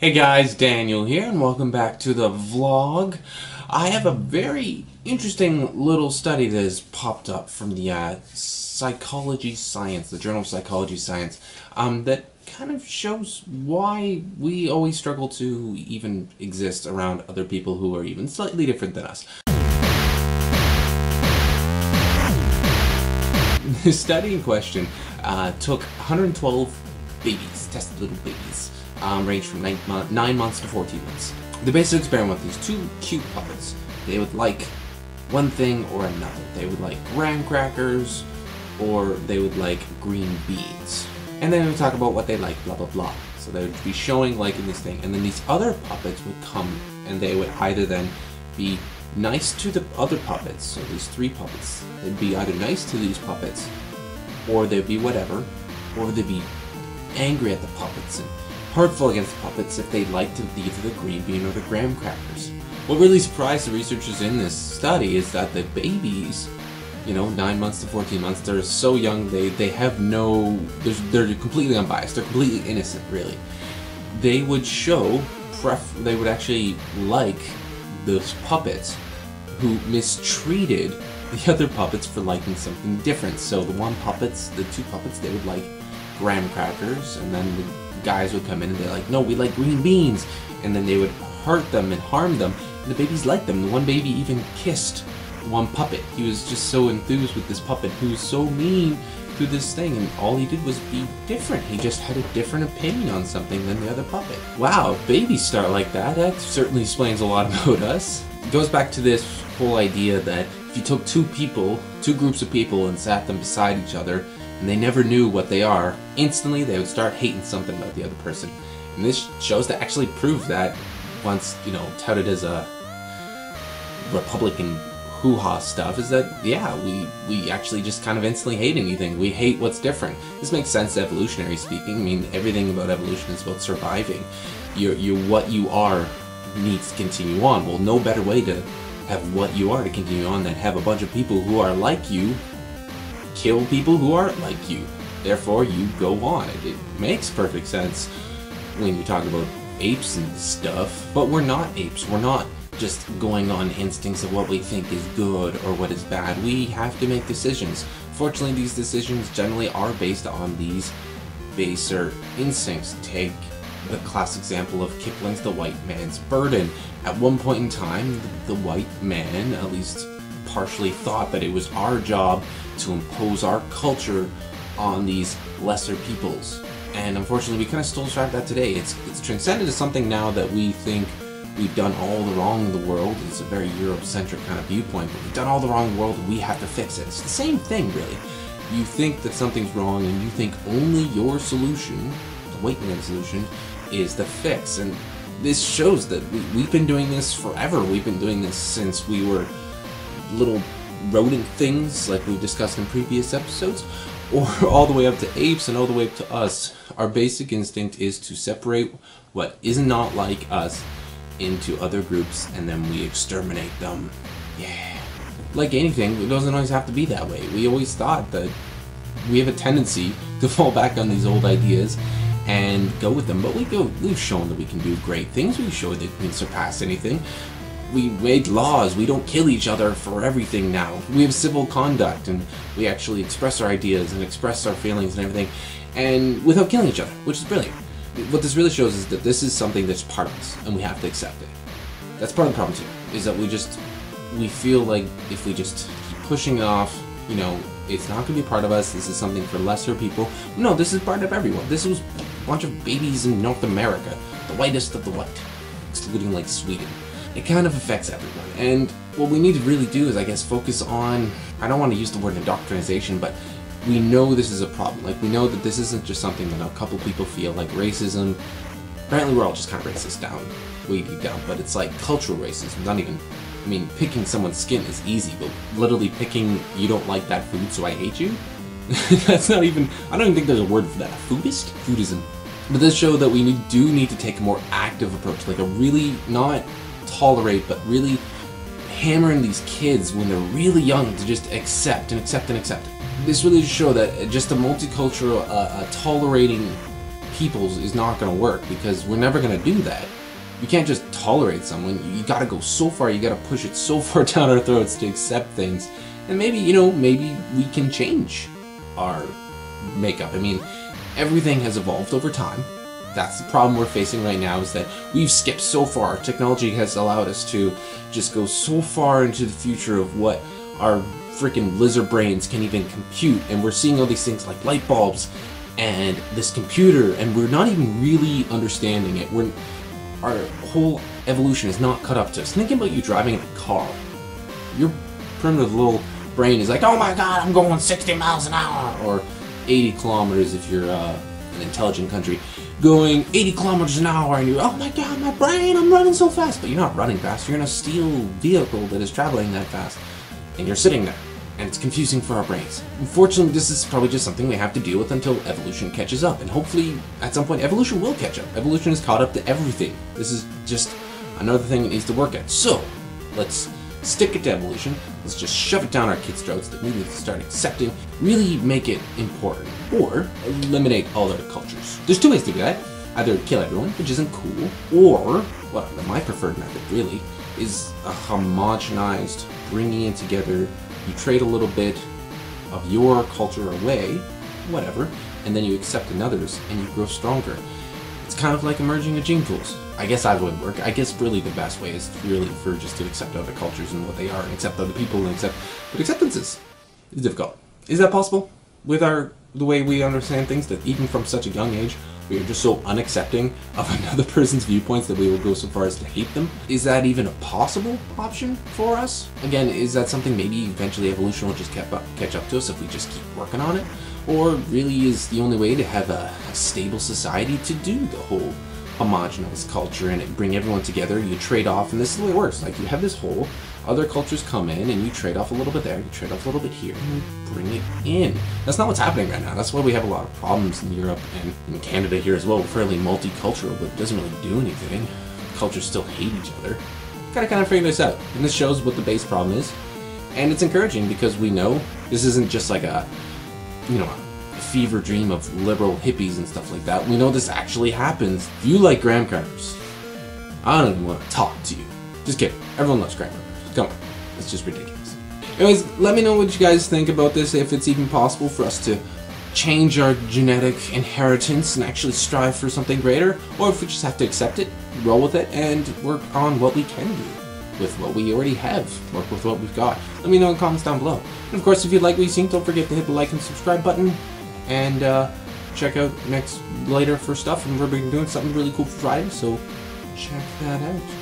Hey guys, Daniel here, and welcome back to the vlog. I have a very interesting little study that has popped up from the uh, Psychology Science, the Journal of Psychology Science, um, that kind of shows why we always struggle to even exist around other people who are even slightly different than us. The study in question uh, took 112 babies, tested little babies, um, ranged from nine, mo- nine months to 14 months. The basic experiment with these two cute puppets, they would like one thing or another. They would like graham crackers, or they would like green beans. And then we talk about what they like, blah blah blah. So they would be showing like in this thing, and then these other puppets would come, and they would either then be nice to the other puppets. So these three puppets, they'd be either nice to these puppets, or they'd be whatever, or they'd be angry at the puppets and hurtful against puppets if they liked either the green bean or the graham crackers. What really surprised the researchers in this study is that the babies, you know, 9 months to 14 months, they're so young, they, they have no, they're, they're completely unbiased, they're completely innocent, really. They would show, pref- they would actually like those puppets who mistreated the other puppets for liking something different. So the one puppets, the two puppets, they would like graham crackers, and then the guys would come in and they're like, no, we like green beans, and then they would hurt them and harm them, and the babies liked them. The one baby even kissed one puppet. He was just so enthused with this puppet who was so mean to this thing, and all he did was be different. He just had a different opinion on something than the other puppet. Wow, babies start like that. That certainly explains a lot about us. It goes back to this whole idea that if you took two people, two groups of people, and sat them beside each other, and they never knew what they are, instantly they would start hating something about the other person. And this shows to actually prove that once, you know, touted as a Republican hoo-ha stuff is that yeah we we actually just kind of instantly hate anything. We hate what's different. This makes sense evolutionary speaking. I mean everything about evolution is about surviving. You're, you're what you are needs to continue on. Well no better way to have what you are to continue on than have a bunch of people who are like you kill people who aren't like you therefore you go on it, makes perfect sense when you talk about apes and stuff but we're not apes we're not just going on instincts of what we think is good or what is bad. We have to make decisions. Fortunately, these decisions generally are based on these baser instincts. Take the class example of Kipling's The White Man's Burden. At one point in time, the white man, at least partially, thought that it was our job to impose our culture on these lesser peoples. And unfortunately, we kind of still strive that today. It's, it's transcended to something now that we think we've done all the wrong in the world. It's a very Eurocentric kind of viewpoint, but we've done all the wrong in the world we have to fix it. It's the same thing, really. You think that something's wrong and you think only your solution, the white man's solution, is the fix. And this shows that we, we've been doing this forever. We've been doing this since we were little rodent things, like we've discussed in previous episodes, or all the way up to apes and all the way up to us. Our basic instinct is to separate what is not like us into other groups and then we exterminate them. Yeah. Like anything, it doesn't always have to be that way. We always thought that we have a tendency to fall back on these old ideas and go with them, but we go we've shown that we can do great things. We've shown that we can surpass anything. We made laws. We don't kill each other for everything now. We have civil conduct and we actually express our ideas and express our feelings and everything and without killing each other, which is brilliant what this really shows is that this is something that's part of us, and we have to accept it. That's part of the problem too, is that we just we feel like if we just keep pushing it off, you know, it's not gonna be part of us. This is something for lesser people. No, this is part of everyone. This was a bunch of babies in North America, the whitest of the white, excluding like Sweden. It kind of affects everyone, and what we need to really do is, I guess, focus on. I don't want to use the word indoctrination, but we know this is a problem. Like, we know that this isn't just something that a couple people feel, like racism. Apparently, we're all just kind of racist down, way deep down, but it's like cultural racism, not even. I mean, picking someone's skin is easy, but literally picking, you don't like that food, so I hate you? That's not even. I don't even think there's a word for that. Foodist? Foodism. But this show that we do need to take a more active approach, like a really not tolerate, but really hammering these kids when they're really young to just accept and accept and accept. This really show that just a multicultural, uh, uh, tolerating peoples is not going to work because we're never going to do that. You can't just tolerate someone. You got to go so far. You got to push it so far down our throats to accept things. And maybe, you know, maybe we can change our makeup. I mean, everything has evolved over time. That's the problem we're facing right now is that we've skipped so far. Technology has allowed us to just go so far into the future of what our freaking lizard brains can even compute. And we're seeing all these things like light bulbs and this computer, and we're not even really understanding it. We're our whole evolution is not cut up to us. Thinking about you driving in a car, your primitive little brain is like, oh my god, I'm going 60 miles an hour, or 80 kilometers if you're uh, an intelligent country, going 80 kilometers an hour, and you're, oh my god, my brain, I'm running so fast. But you're not running fast, you're in a steel vehicle that is traveling that fast, and you're sitting there and it's confusing for our brains. Unfortunately, this is probably just something we have to deal with until evolution catches up, and hopefully, at some point, evolution will catch up. Evolution is caught up to everything. This is just another thing it needs to work at. So, let's stick it to evolution. Let's just shove it down our kids' throats that we need to start accepting, really make it important, or eliminate all other cultures. There's two ways to do that. Either kill everyone, which isn't cool, or, well, my preferred method, really, is a homogenized, bringing it together you trade a little bit of your culture away, whatever, and then you accept another's and you grow stronger. It's kind of like emerging a gene pools. I guess that would work. I guess really the best way is really for just to accept other cultures and what they are and accept other people and accept but acceptance is, is difficult. Is that possible? With our the way we understand things that even from such a young age we are just so unaccepting of another person's viewpoints that we will go so far as to hate them. Is that even a possible option for us? Again, is that something maybe eventually evolution will just up, catch up to us if we just keep working on it? Or really is the only way to have a, a stable society to do the whole homogenous culture and bring everyone together, you trade off, and this is the way it works. Like you have this whole other cultures come in and you trade off a little bit there, you trade off a little bit here, and you bring it in. That's not what's happening right now. That's why we have a lot of problems in Europe and in Canada here as well. We're fairly multicultural, but it doesn't really do anything. Cultures still hate each other. Gotta kind of figure this out. And this shows what the base problem is. And it's encouraging because we know this isn't just like a, you know, fever dream of liberal hippies and stuff like that. We know this actually happens. If you like graham crackers, I don't even want to talk to you. Just kidding. Everyone loves graham crackers. Come on. It's just ridiculous. Anyways, let me know what you guys think about this, if it's even possible for us to change our genetic inheritance and actually strive for something greater, or if we just have to accept it, roll with it, and work on what we can do with what we already have, work with what we've got. Let me know in the comments down below. And of course, if you like what you've seen, don't forget to hit the like and subscribe button and uh, check out next later for stuff. And we're doing something really cool for Friday, so check that out.